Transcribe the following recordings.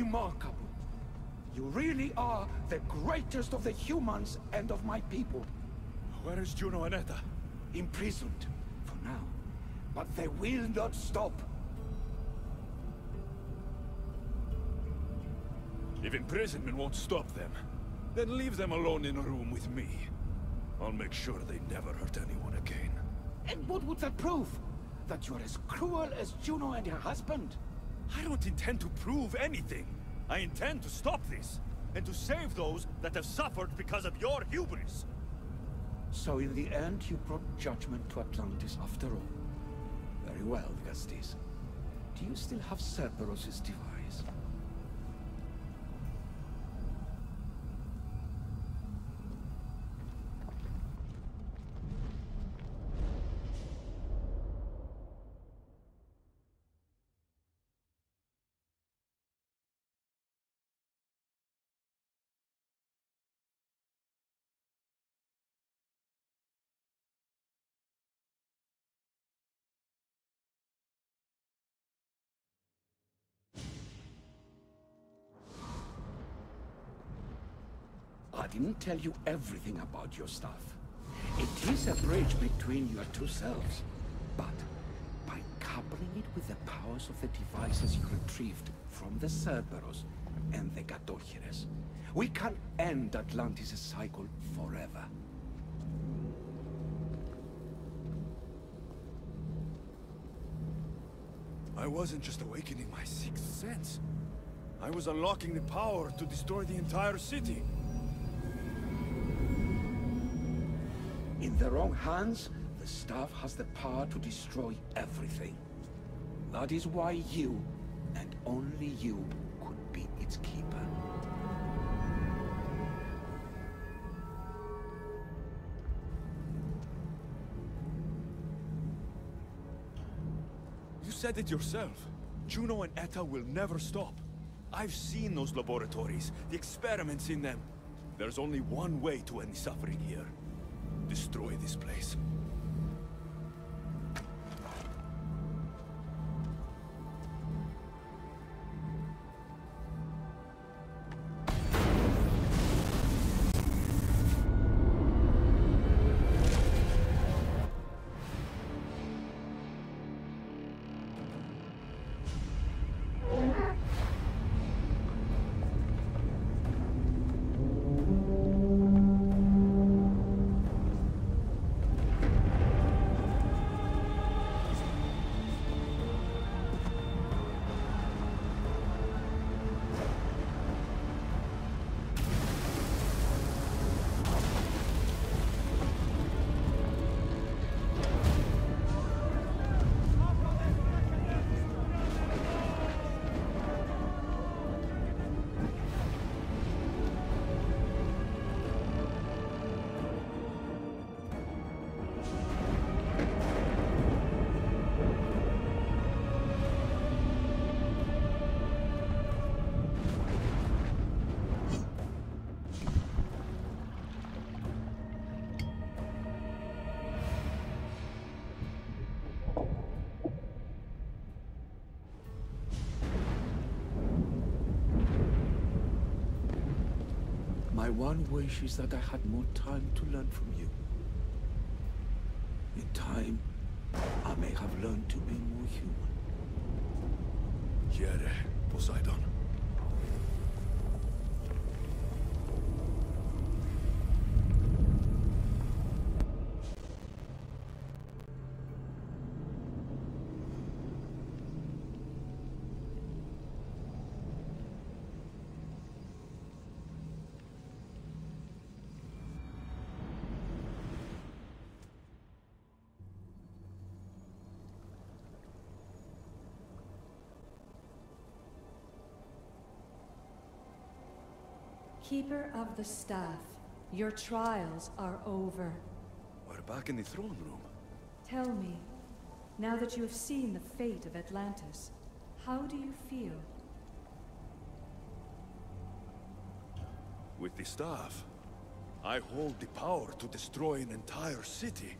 remarkable. You really are the greatest of the humans and of my people. Where is Juno and Aita? Imprisoned, for now. But they will not stop. If imprisonment won't stop them, then leave them alone in a room with me. I'll make sure they never hurt anyone again. And what would that prove? That you're as cruel as Juno and her husband? I don't intend to prove anything. I intend to stop this, and to save those that have suffered because of your hubris. So in the end, you brought judgment to Atlantis after all. Very well, Dikastes. Do you still have Cerberus's device? I didn't tell you everything about your stuff. It is a bridge between your two selves. But by coupling it with the powers of the devices you retrieved from the Cerberus and the Gatochires, we can end Atlantis' cycle forever. I wasn't just awakening my sixth sense. I was unlocking the power to destroy the entire city. In the wrong hands, the staff has the power to destroy everything. That is why you, and only you, could be its keeper. You said it yourself. Juno and Aita will never stop. I've seen those laboratories, the experiments in them. There's only one way to end the suffering here. Destroy this place. My one wish is that I had more time to learn from you. In time, I may have learned to be more human. Here, Poseidon. Keeper of the Staff, your trials are over. We're back in the throne room. Tell me, now that you have seen the fate of Atlantis, how do you feel? With the staff, I hold the power to destroy an entire city.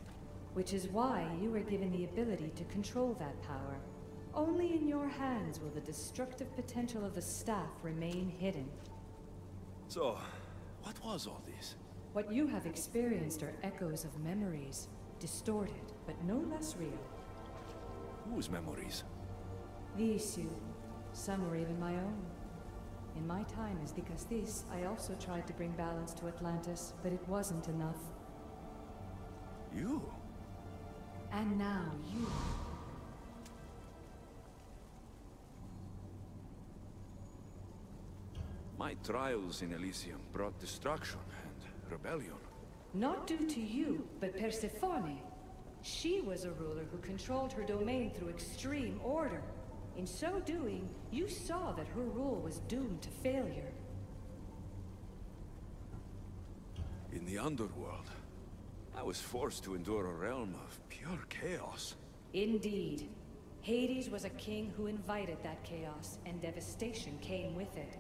Which is why you were given the ability to control that power. Only in your hands will the destructive potential of the staff remain hidden. So, what was all this? What you have experienced are echoes of memories, distorted, but no less real. Whose memories? The Isu. Some were even my own. In my time as the Dikastes, I also tried to bring balance to Atlantis, but it wasn't enough. You? And now you. My trials in Elysium brought destruction and rebellion. Not due to you, but Persephone. She was a ruler who controlled her domain through extreme order. In so doing, you saw that her rule was doomed to failure. In the underworld, I was forced to endure a realm of pure chaos. Indeed. Hades was a king who invited that chaos, and devastation came with it.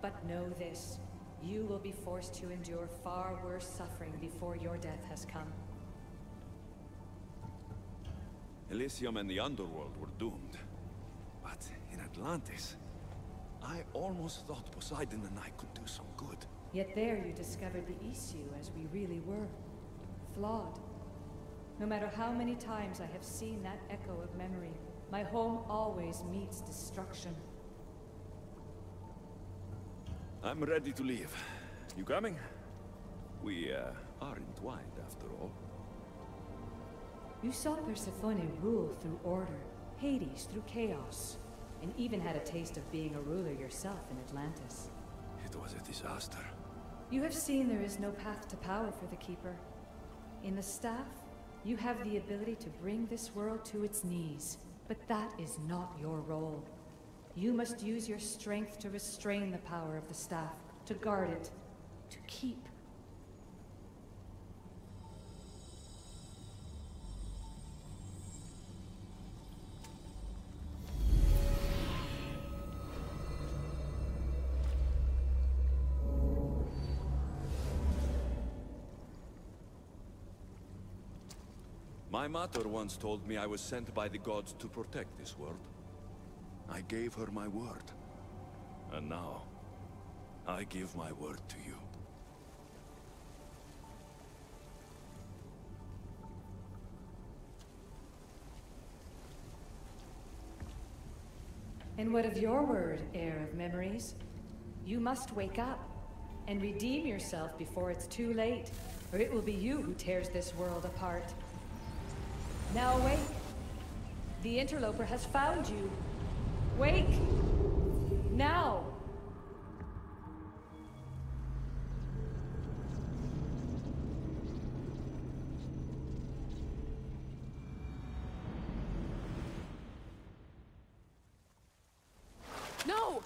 But know this. You will be forced to endure far worse suffering before your death has come. Elysium and the underworld were doomed. But in Atlantis, I almost thought Poseidon and I could do some good. Yet there you discovered the Isu as we really were. Flawed. No matter how many times I have seen that echo of memory, my home always meets destruction. I'm ready to leave. You coming? We, uh, are entwined after all. You saw Persephone rule through order, Hades through chaos, and even had a taste of being a ruler yourself in Atlantis. It was a disaster. You have seen there is no path to power for the Keeper. In the Staff, you have the ability to bring this world to its knees, but that is not your role. You must use your strength to restrain the power of the Staff, to guard it, to keep. My mother once told me I was sent by the gods to protect this world. I gave her my word. And now, I give my word to you. And what of your word, heir of memories? You must wake up and redeem yourself before it's too late, or it will be you who tears this world apart. Now awake. The interloper has found you. Wake! Now! No!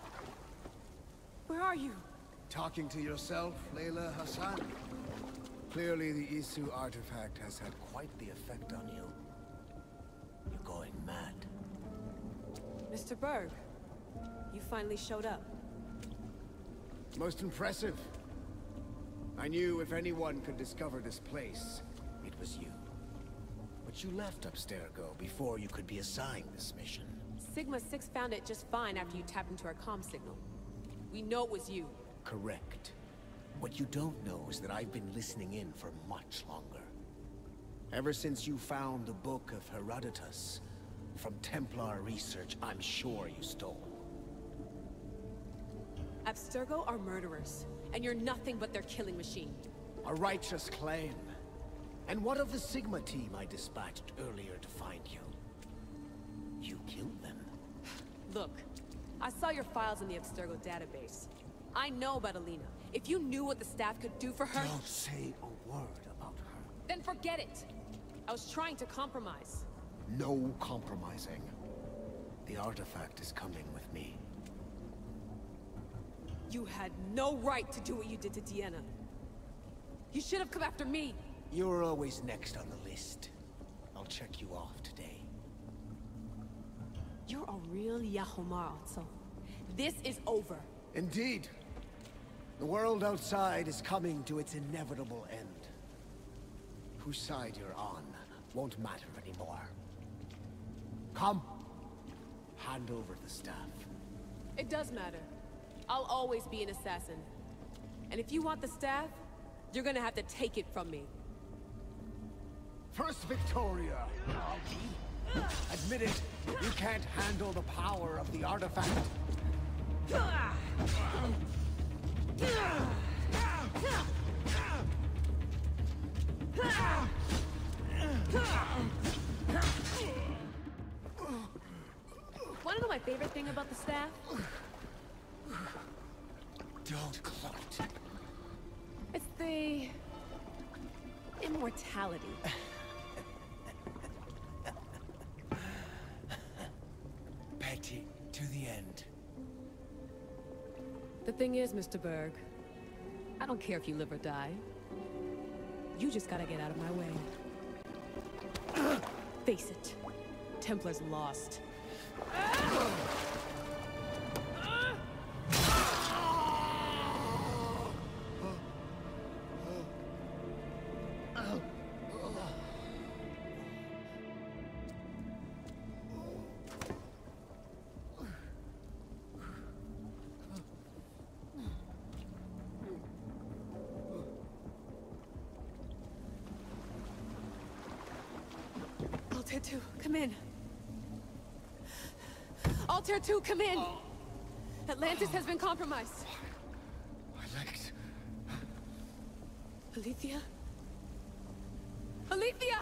Where are you? Talking to yourself, Layla Hassan? Clearly the Isu artifact has had quite the effect on you. Mr. Berg, you finally showed up. Most impressive. I knew if anyone could discover this place, it was you. But you left Abstergo before you could be assigned this mission. Sigma 6 found it just fine after you tapped into our comm signal. We know it was you. Correct. What you don't know is that I've been listening in for much longer. Ever since you found the Book of Herodotus, from Templar research I'm sure you stole. Abstergo are murderers, and you're nothing but their killing machine. A righteous claim. And what of the Sigma team I dispatched earlier to find you? You killed them. Look, I saw your files in the Abstergo database. I know about Alina. If you knew what the staff could do for her, Don't say a word about her. then forget it. I was trying to compromise. No compromising. The artifact is coming with me. You had no right to do what you did to Deanna. You should have come after me. You're always next on the list. I'll check you off today. You're a real Yahomar, so this is over. Indeed. The world outside is coming to its inevitable end. Whose side you're on won't matter anymore. Come. hand over the staff. It does matter. I'll always be an assassin. And if you want the staff, you're gonna have to take it from me. First Victoria! Admit it, you can't handle the power of the artifact. Favorite thing about the staff? Don't gloat. It's the... immortality. Petty to the end. The thing is, Mr. Berg, I don't care if you live or die. You just gotta get out of my way. Face it, Templar's lost. Altair 2, come in. Altair 2, come in! Atlantis has been compromised. My legs. Aletheia? Aletheia!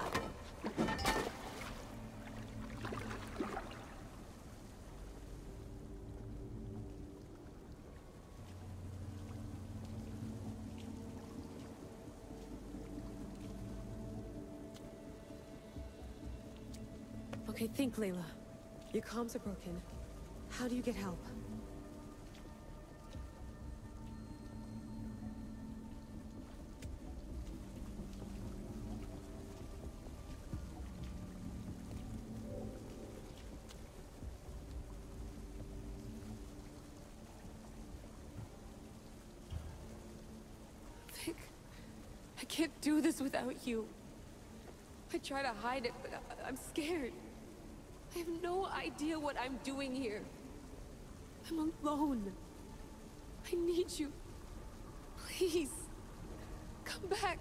Okay, think, Layla. Your comms are broken. How do you get help? Vic, I can't do this without you. I try to hide it, but I I'm scared. I have no idea what I'm doing here. I'm alone. I need you. Please, come back.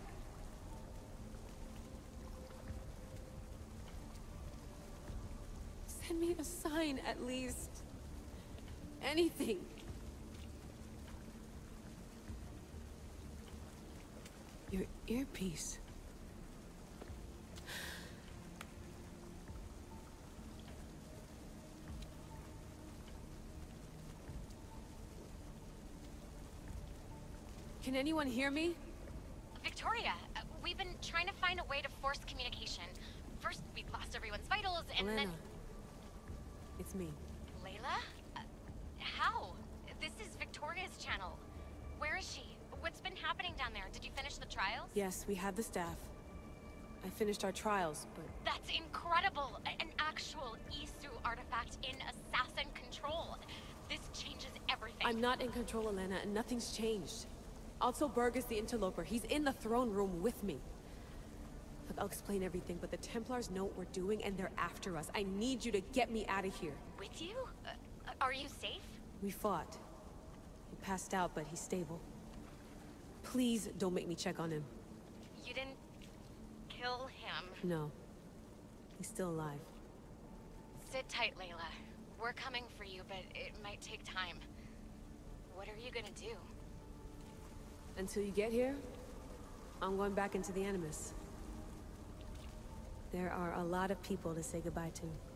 Send me a sign, at least. Anything. Your earpiece. Can anyone hear me? Victoria, uh, we've been trying to find a way to force communication. First, we lost everyone's vitals, and Elena. then... It's me. Layla? Uh, how? This is Victoria's channel. Where is she? What's been happening down there? Did you finish the trials? Yes, we have the staff. I finished our trials, but That's incredible! An actual Isu artifact in assassin control. This changes everything. I'm not in control, Elena, and nothing's changed. Also, Berg is the interloper. He's in the throne room with me. Look, I'll explain everything, but the Templars know what we're doing, and they're after us. I need you to get me out of here. With you? Uh, are you safe? We fought. He passed out, but he's stable. Please don't make me check on him. You didn't... kill him. No. He's still alive. Sit tight, Layla. We're coming for you, but it might take time. What are you gonna do? Until you get here, I'm going back into the Animus. There are a lot of people to say goodbye to.